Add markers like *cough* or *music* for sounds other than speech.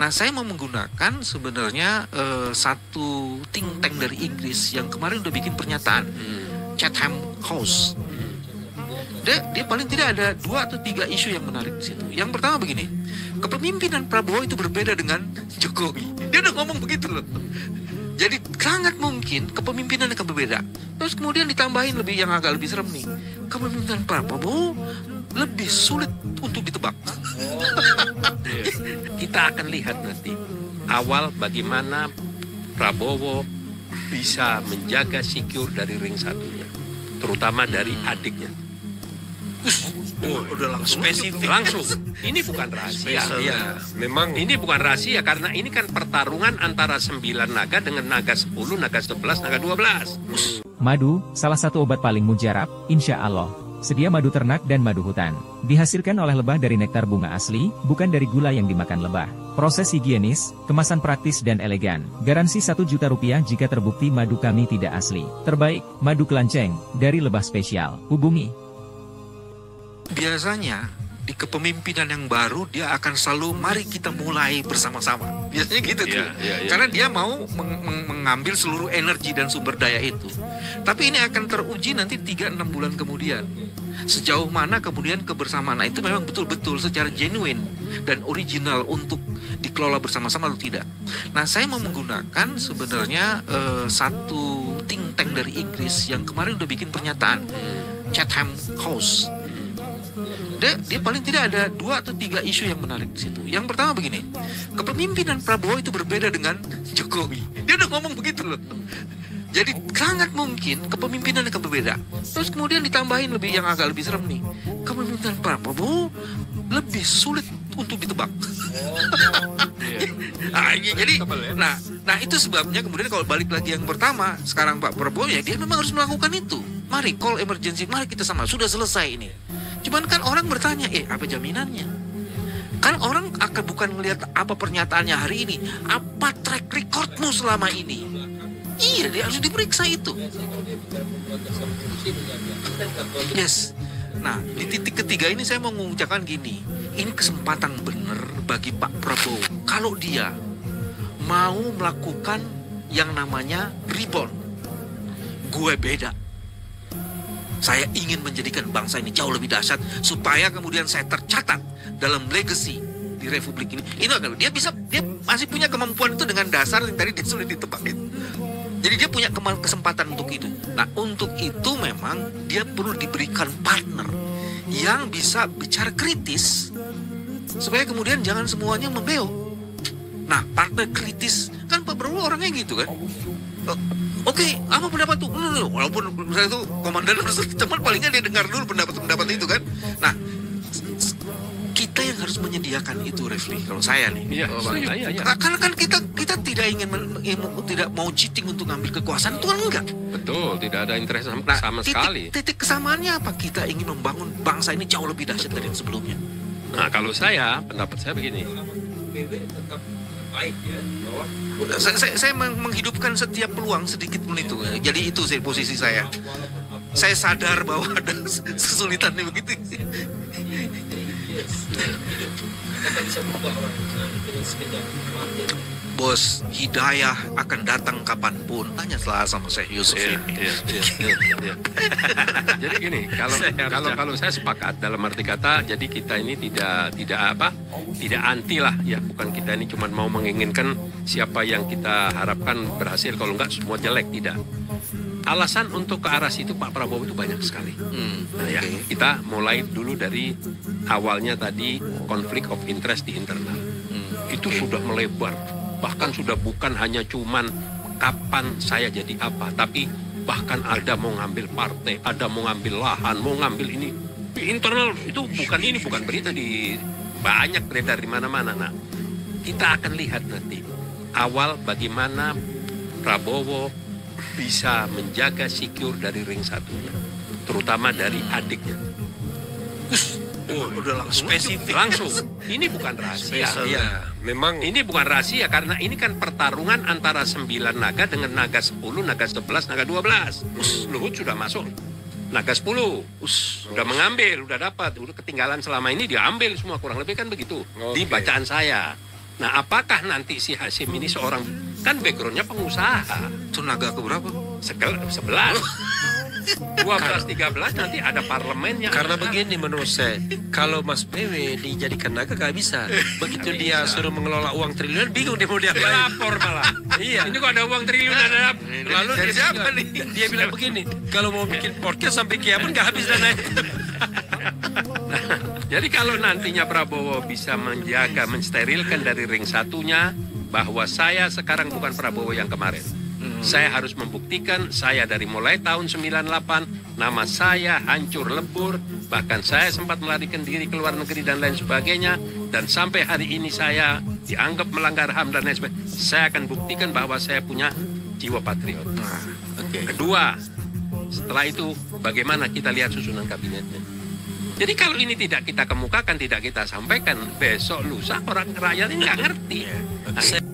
Nah, saya mau menggunakan sebenarnya eh, satu think tank dari Inggris yang kemarin udah bikin pernyataan, Chatham House. Dia, dia paling tidak ada dua atau tiga isu yang menarik di situ. Yang pertama begini, kepemimpinan Prabowo itu berbeda dengan Jokowi. Dia udah ngomong begitu loh. Jadi sangat mungkin kepemimpinan akan berbeda. Terus kemudian ditambahin lebih yang agak lebih serem nih. Kepemimpinan Prabowo lebih sulit untuk ditebak. *laughs* Kita akan lihat nanti awal bagaimana Prabowo bisa menjaga secure dari ring satunya, terutama dari adiknya. Oh, udah langsung spesifik. Langsung, ini bukan rahasia. Iya. Memang Ini bukan rahasia karena ini kan pertarungan antara 9 naga dengan naga 10, naga 11, naga 12. Madu, salah satu obat paling mujarab, insya Allah. Sedia madu ternak dan madu hutan. Dihasilkan oleh lebah dari nektar bunga asli, bukan dari gula yang dimakan lebah. Proses higienis, kemasan praktis dan elegan. Garansi 1 juta rupiah jika terbukti madu kami tidak asli. Terbaik, madu kelanceng, dari lebah spesial. Hubungi biasanya di kepemimpinan yang baru dia akan selalu mari kita mulai bersama-sama. Biasanya gitu tuh. Iya, iya, iya. Karena dia mau meng- meng- mengambil seluruh energi dan sumber daya itu. Tapi ini akan teruji nanti 3-6 bulan kemudian. Sejauh mana kemudian kebersamaan Nah, itu memang betul-betul secara genuine dan original untuk dikelola bersama-sama atau tidak. Nah, saya mau menggunakan sebenarnya eh, satu think tank dari Inggris yang kemarin udah bikin pernyataan Chatham House dia, dia paling tidak ada dua atau tiga isu yang menarik di situ. Yang pertama begini, kepemimpinan Prabowo itu berbeda dengan Jokowi. Dia udah ngomong begitu loh. Jadi sangat mungkin kepemimpinan akan berbeda. Terus kemudian ditambahin lebih yang agak lebih serem nih. Kepemimpinan Prabowo lebih sulit untuk ditebak. *laughs* nah, i- jadi, nah, nah itu sebabnya kemudian kalau balik lagi yang pertama, sekarang Pak Prabowo ya dia memang harus melakukan itu. Mari call emergency, mari kita sama, sudah selesai ini. Cuman kan orang bertanya, eh apa jaminannya? Kan orang akan bukan melihat apa pernyataannya hari ini, apa track recordmu selama ini. Iya, dia harus diperiksa itu. Yes. Nah, di titik ketiga ini saya mau mengucapkan gini. Ini kesempatan benar bagi Pak Prabowo. Kalau dia mau melakukan yang namanya reborn. Gue beda. Saya ingin menjadikan bangsa ini jauh lebih dahsyat supaya kemudian saya tercatat dalam legacy di republik ini. Itu akan dia bisa dia masih punya kemampuan itu dengan dasar yang tadi dia ditebak itu. Jadi dia punya kesempatan untuk itu. Nah, untuk itu memang dia perlu diberikan partner yang bisa bicara kritis supaya kemudian jangan semuanya membeo. Nah, partner kritis kan Pak Prabowo orangnya gitu kan. Oh, Oke, apa pendapat tuh? Walaupun misalnya itu komandan harus cuman palingnya dia dengar dulu pendapat-pendapat itu kan. Nah, kita yang harus menyediakan itu, Refli. Kalau saya nih, Iya, Oh, Bang. setuju. Iya, iya. karena kan kita kita tidak ingin men- ingin- tidak mau cheating untuk ngambil kekuasaan itu kan enggak. Betul, tidak ada interest sama, Nah, sama titik, sekali. titik kesamaannya apa? Kita ingin membangun bangsa ini jauh lebih dahsyat dari yang sebelumnya. Nah, kalau saya, pendapat saya begini. Saya, saya, saya meng- menghidupkan setiap peluang sedikit pun itu. Jadi itu sih posisi saya. Saya sadar bahwa ada *laughs* kesulitan begitu. Bos, hidayah akan datang kapan pun. Tanya setelah sama Syekh Yusuf Iya, ini. iya, iya, iya, iya. *laughs* Jadi gini, kalau kalau kalau saya sepakat dalam arti kata, jadi kita ini tidak tidak apa, tidak anti lah ya, bukan kita ini cuma mau menginginkan siapa yang kita harapkan berhasil, kalau enggak semua jelek tidak. Alasan untuk ke arah situ Pak Prabowo itu banyak sekali. Hmm, Nah ya, kita mulai dulu dari awalnya tadi konflik of interest di internal. Hmm, Itu sudah melebar. Bahkan sudah bukan hanya cuman kapan saya jadi apa, tapi bahkan ada mau ngambil partai, ada mau ngambil lahan, mau ngambil ini. Di internal itu bukan ini, bukan berita di banyak beredar di mana-mana. Nah, kita akan lihat nanti awal bagaimana Prabowo bisa menjaga secure dari ring satunya, terutama dari adiknya. Oh, udah langsung spesifik. Langsung, ini bukan rahasia. Iya. Memang Ini bukan rahasia karena ini kan pertarungan antara 9 naga dengan naga 10, naga 11, naga 12. Us, Luhut sudah masuk. Naga 10, us, sudah mengambil, sudah dapat, udah ketinggalan selama ini dia ambil semua kurang lebih kan begitu. Di Oke. bacaan saya. Nah, apakah nanti si Hasim ini seorang kan backgroundnya pengusaha? Tenaga keberapa? Sekel, 11. 12, 13 nanti ada parlemen yang Karena akan- begini menurut saya, kalau Mas PW dijadikan naga gak bisa. Begitu Nggak dia bisa. suruh mengelola uang triliun, bingung dia mau diapain. lapor malah. Iya. Ini kok ada uang triliun ada Lalu Dari dia siapa nih? dia bilang begini, kalau mau bikin podcast sampai kiamat gak habis *laughs* *laughs* Jadi kalau nantinya Prabowo bisa menjaga, mensterilkan dari ring satunya bahwa saya sekarang bukan Prabowo yang kemarin. Saya harus membuktikan saya dari mulai tahun 98 nama saya hancur lebur bahkan saya sempat melarikan diri ke luar negeri dan lain sebagainya dan sampai hari ini saya dianggap melanggar HAM dan lain sebagainya. Saya akan buktikan bahwa saya punya jiwa patriot. Nah, oke. Kedua, setelah itu bagaimana kita lihat susunan kabinetnya. Jadi kalau ini tidak kita kemukakan, tidak kita sampaikan, besok lusa orang rakyat ini nggak ngerti. Nah, Saya-